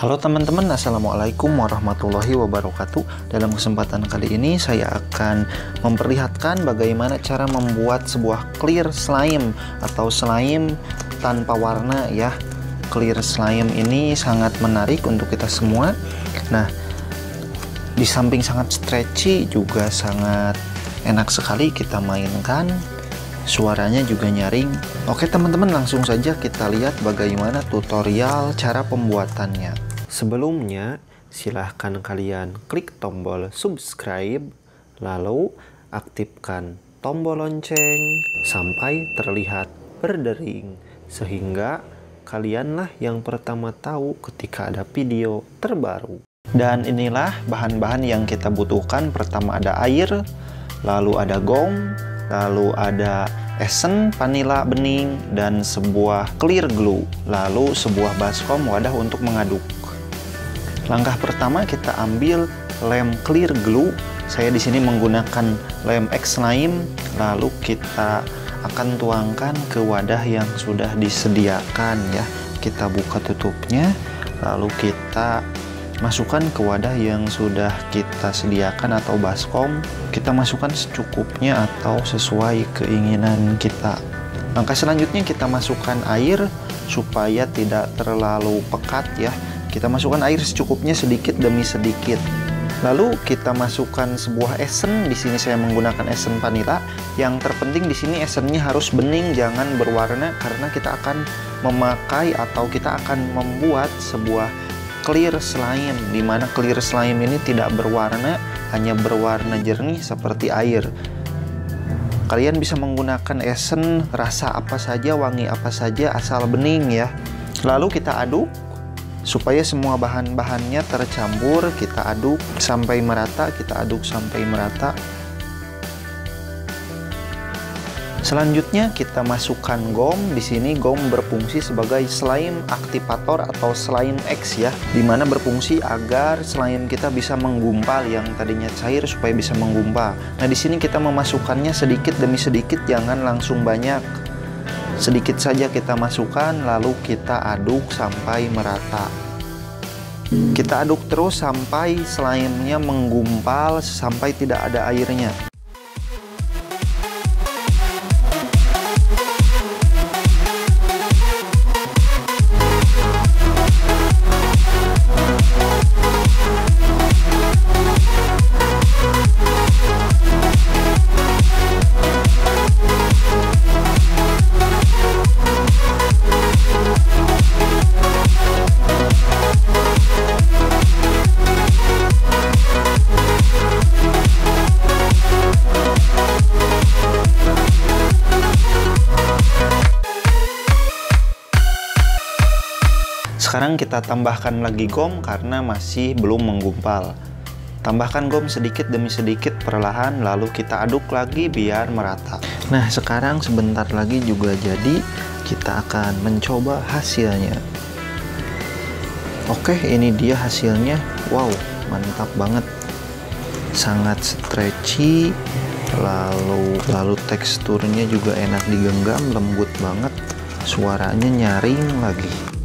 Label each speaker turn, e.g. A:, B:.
A: Halo teman-teman, Assalamualaikum warahmatullahi wabarakatuh Dalam kesempatan kali ini saya akan memperlihatkan bagaimana cara membuat sebuah clear slime Atau slime tanpa warna ya Clear slime ini sangat menarik untuk kita semua Nah, di samping sangat stretchy juga sangat enak sekali kita mainkan suaranya juga nyaring. Oke teman-teman langsung saja kita lihat bagaimana tutorial cara pembuatannya. Sebelumnya silahkan kalian klik tombol subscribe lalu aktifkan tombol lonceng sampai terlihat berdering sehingga kalianlah yang pertama tahu ketika ada video terbaru. Dan inilah bahan-bahan yang kita butuhkan. Pertama ada air, lalu ada gong, lalu ada esen vanila bening dan sebuah clear glue lalu sebuah baskom wadah untuk mengaduk langkah pertama kita ambil lem clear glue. Saya di sini menggunakan lem X Lime. Lalu kita akan tuangkan ke wadah yang sudah disediakan ya. Kita buka tutupnya lalu kita masukkan ke wadah yang sudah kita sediakan atau baskom. Kita masukkan secukupnya atau sesuai keinginan kita. Langkah selanjutnya kita masukkan air supaya tidak terlalu pekat ya kita masukkan air secukupnya sedikit demi sedikit Lalu kita masukkan sebuah esen. Di sini saya menggunakan esen vanila. Yang terpenting di sini esennya harus bening, jangan berwarna karena kita akan memakai atau kita akan membuat sebuah clear slime di mana clear slime ini tidak berwarna hanya berwarna jernih seperti air kalian bisa menggunakan esen rasa apa saja wangi apa saja asal bening ya lalu kita aduk supaya semua bahan-bahannya tercampur kita aduk sampai merata kita aduk sampai merata Selanjutnya kita masukkan gom. Di sini gom berfungsi sebagai slime aktivator atau slime X ya, di mana berfungsi agar slime kita bisa menggumpal yang tadinya cair supaya bisa menggumpal. Nah di sini kita memasukkannya sedikit demi sedikit, jangan langsung banyak. Sedikit saja kita masukkan, lalu kita aduk sampai merata. Kita aduk terus sampai slime-nya menggumpal sampai tidak ada airnya. Sekarang kita tambahkan lagi gom karena masih belum menggumpal. Tambahkan gom sedikit demi sedikit perlahan lalu kita aduk lagi biar merata. Nah, sekarang sebentar lagi juga jadi. Kita akan mencoba hasilnya. Oke, ini dia hasilnya. Wow, mantap banget. Sangat stretchy lalu lalu teksturnya juga enak digenggam, lembut banget. Suaranya nyaring lagi.